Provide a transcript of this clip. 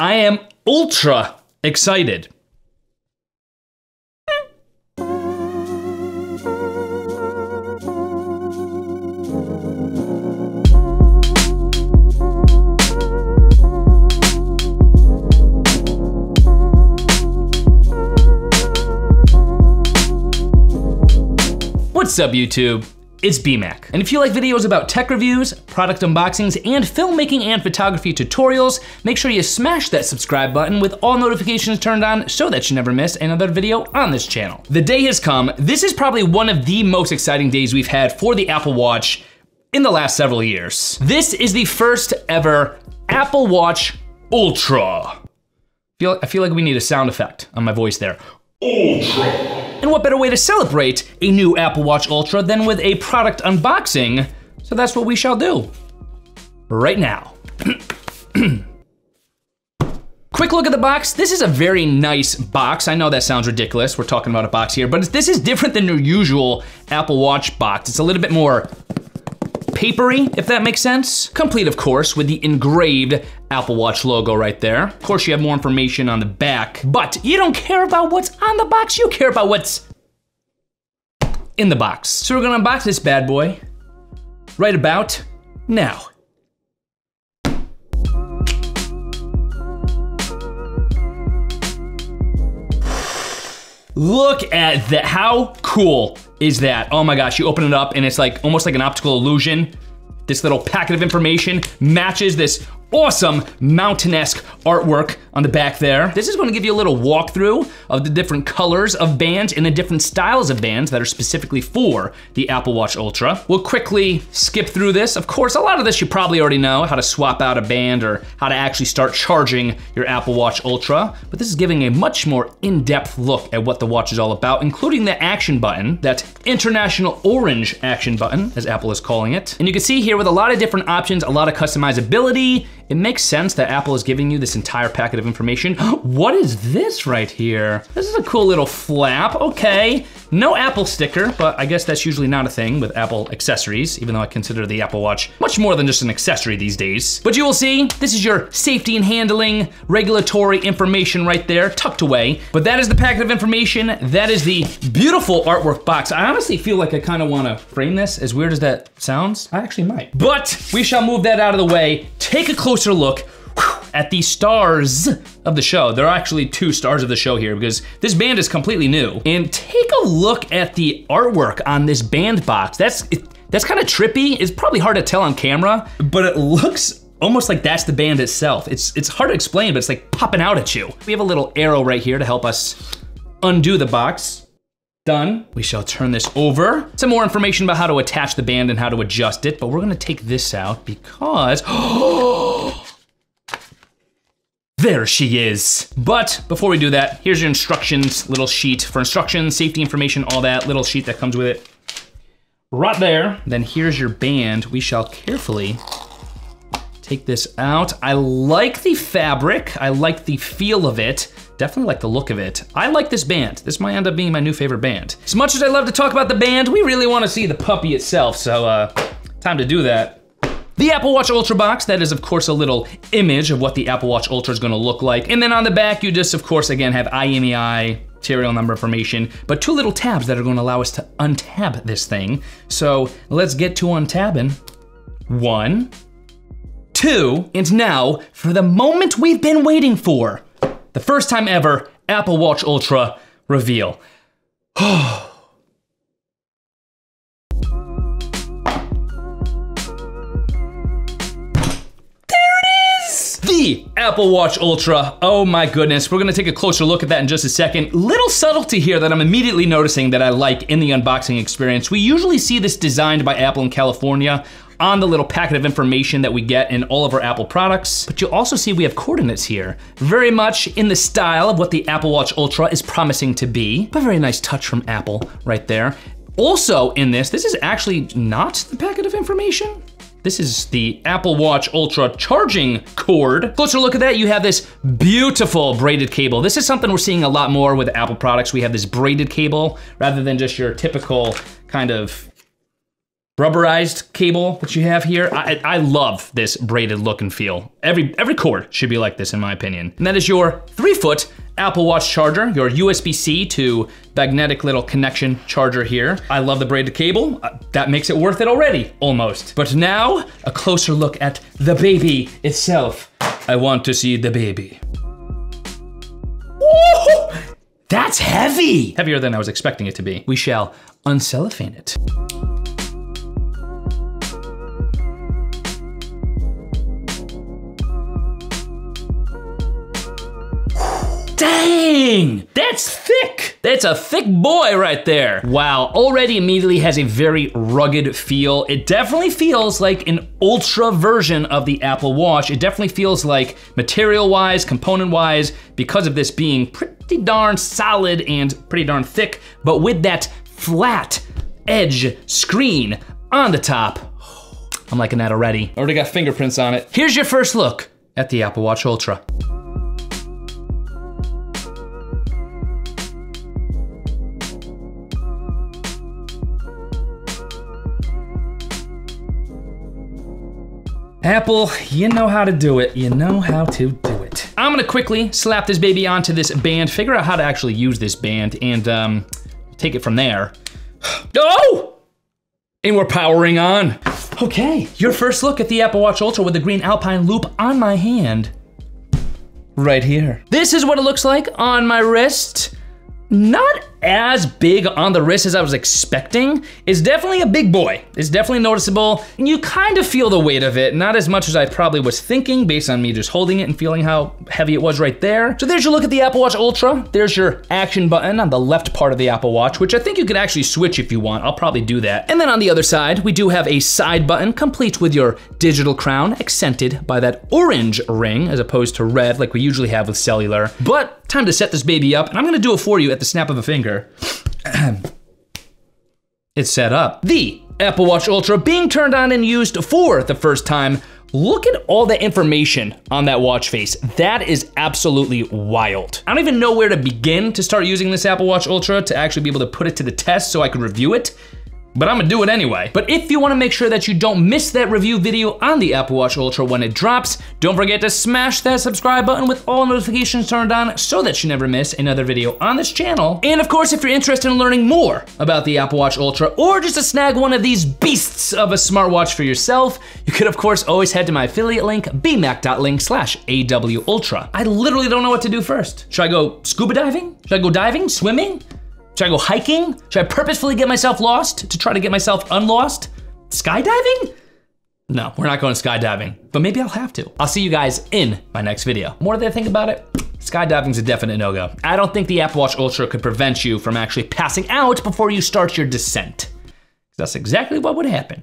I am ultra excited. What's up YouTube? It's BMAC. And if you like videos about tech reviews, product unboxings, and filmmaking and photography tutorials, make sure you smash that subscribe button with all notifications turned on so that you never miss another video on this channel. The day has come. This is probably one of the most exciting days we've had for the Apple Watch in the last several years. This is the first ever Apple Watch Ultra. I feel like we need a sound effect on my voice there. Ultra. And what better way to celebrate a new Apple Watch Ultra than with a product unboxing? So that's what we shall do right now. Quick look at the box. This is a very nice box. I know that sounds ridiculous. We're talking about a box here, but this is different than your usual Apple Watch box. It's a little bit more papery, if that makes sense. Complete, of course, with the engraved Apple Watch logo right there. Of course, you have more information on the back, but you don't care about what's on the box, you care about what's in the box. So we're gonna unbox this bad boy right about now. Look at that, how cool is that? Oh my gosh, you open it up and it's like almost like an optical illusion. This little packet of information matches this awesome mountain-esque artwork on the back there. This is gonna give you a little walkthrough of the different colors of bands and the different styles of bands that are specifically for the Apple Watch Ultra. We'll quickly skip through this. Of course, a lot of this you probably already know, how to swap out a band or how to actually start charging your Apple Watch Ultra, but this is giving a much more in-depth look at what the watch is all about, including the action button, that international orange action button, as Apple is calling it. And you can see here with a lot of different options, a lot of customizability, it makes sense that Apple is giving you this entire packet of information. what is this right here? This is a cool little flap, okay. No Apple sticker, but I guess that's usually not a thing with Apple accessories, even though I consider the Apple Watch much more than just an accessory these days. But you will see, this is your safety and handling regulatory information right there, tucked away. But that is the packet of information. That is the beautiful artwork box. I honestly feel like I kind of want to frame this, as weird as that sounds. I actually might. But we shall move that out of the way, take a closer look at the stars of the show. There are actually two stars of the show here because this band is completely new. And take a look at the artwork on this band box. That's it, that's kind of trippy. It's probably hard to tell on camera, but it looks almost like that's the band itself. It's it's hard to explain, but it's like popping out at you. We have a little arrow right here to help us undo the box. Done. We shall turn this over. Some more information about how to attach the band and how to adjust it, but we're gonna take this out because, There she is. But before we do that, here's your instructions, little sheet for instructions, safety information, all that, little sheet that comes with it. Right there. Then here's your band. We shall carefully take this out. I like the fabric. I like the feel of it. Definitely like the look of it. I like this band. This might end up being my new favorite band. As much as I love to talk about the band, we really wanna see the puppy itself, so uh, time to do that. The Apple Watch Ultra box, that is of course a little image of what the Apple Watch Ultra is gonna look like. And then on the back, you just of course again have IMEI, serial number information, but two little tabs that are gonna allow us to untab this thing. So let's get to untabbing. One, two, and now for the moment we've been waiting for. The first time ever Apple Watch Ultra reveal. Oh. Apple Watch Ultra. Oh my goodness, we're gonna take a closer look at that in just a second. Little subtlety here that I'm immediately noticing that I like in the unboxing experience. We usually see this designed by Apple in California on the little packet of information that we get in all of our Apple products. But you'll also see we have coordinates here. Very much in the style of what the Apple Watch Ultra is promising to be. But very nice touch from Apple right there. Also in this, this is actually not the packet of information. This is the Apple Watch Ultra charging cord. Closer look at that, you have this beautiful braided cable. This is something we're seeing a lot more with Apple products. We have this braided cable rather than just your typical kind of rubberized cable that you have here. I, I love this braided look and feel. Every, every cord should be like this in my opinion. And that is your three foot Apple Watch charger, your USB-C to magnetic little connection charger here. I love the braided cable. Uh, that makes it worth it already, almost. But now, a closer look at the baby itself. I want to see the baby. Woo! That's heavy! Heavier than I was expecting it to be. We shall uncellophane it. Dang, that's thick. That's a thick boy right there. Wow, already immediately has a very rugged feel. It definitely feels like an ultra version of the Apple Watch. It definitely feels like material-wise, component-wise, because of this being pretty darn solid and pretty darn thick, but with that flat edge screen on the top. I'm liking that already. Already got fingerprints on it. Here's your first look at the Apple Watch Ultra. Apple, you know how to do it. You know how to do it. I'm gonna quickly slap this baby onto this band, figure out how to actually use this band, and um, take it from there. Oh! And we're powering on. Okay, your first look at the Apple Watch Ultra with the green Alpine loop on my hand. Right here. This is what it looks like on my wrist. Not as big on the wrist as I was expecting. It's definitely a big boy. It's definitely noticeable. And you kind of feel the weight of it, not as much as I probably was thinking based on me just holding it and feeling how heavy it was right there. So there's your look at the Apple Watch Ultra. There's your action button on the left part of the Apple Watch, which I think you could actually switch if you want. I'll probably do that. And then on the other side, we do have a side button complete with your digital crown accented by that orange ring as opposed to red like we usually have with cellular. But time to set this baby up and I'm gonna do it for you at the snap of a finger it's set up. The Apple Watch Ultra being turned on and used for the first time. Look at all the information on that watch face. That is absolutely wild. I don't even know where to begin to start using this Apple Watch Ultra to actually be able to put it to the test so I could review it but I'm gonna do it anyway. But if you wanna make sure that you don't miss that review video on the Apple Watch Ultra when it drops, don't forget to smash that subscribe button with all notifications turned on so that you never miss another video on this channel. And of course, if you're interested in learning more about the Apple Watch Ultra or just to snag one of these beasts of a smartwatch for yourself, you could of course always head to my affiliate link, bmac.link slash awultra. I literally don't know what to do first. Should I go scuba diving? Should I go diving, swimming? Should I go hiking? Should I purposefully get myself lost to try to get myself unlost? Skydiving? No, we're not going skydiving, but maybe I'll have to. I'll see you guys in my next video. More that I think about it, skydiving's a definite no-go. I don't think the Apple Watch Ultra could prevent you from actually passing out before you start your descent. That's exactly what would happen.